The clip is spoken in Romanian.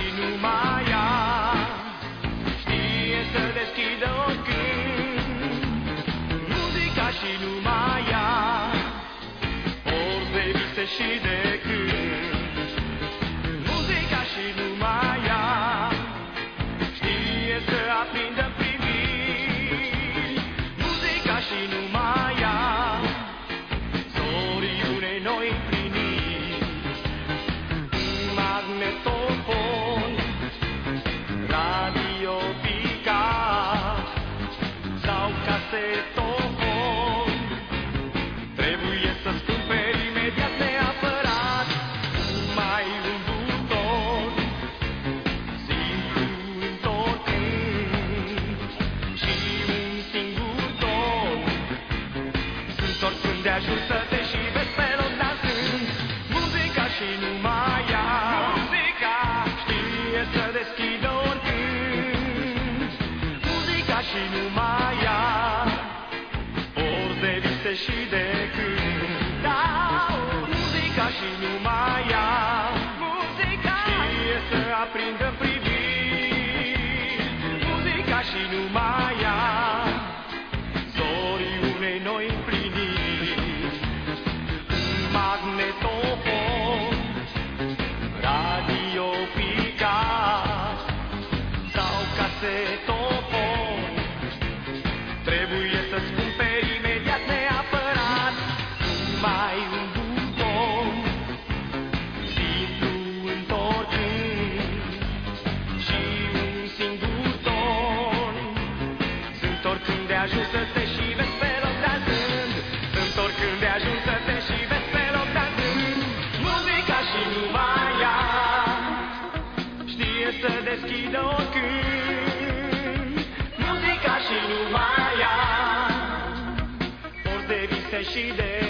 și numai ea. Știe să deschidă oricând Muzica și numai ea. Ori de vise și de Muzica și numai ea. Știe să aprindă priviri Muzica și numai ea. Zorii unei noi priviri oricând de ajuns să te și vezi pe loc dansând Muzica și numai ea Muzica știe să deschidă oricând Muzica și numai ea Ori de vise și de când Da, muzica și numai ea Muzica știe să aprindă priviri Muzica și numai Radio picat Sau casetofon Trebuie să-ți cumperi imediat neapărat Mai un buton. Simplu întorcând Și un singur ton. Sunt oricând de ajuns să să deschidă oricând Muzica și numai ea Ori de vise și de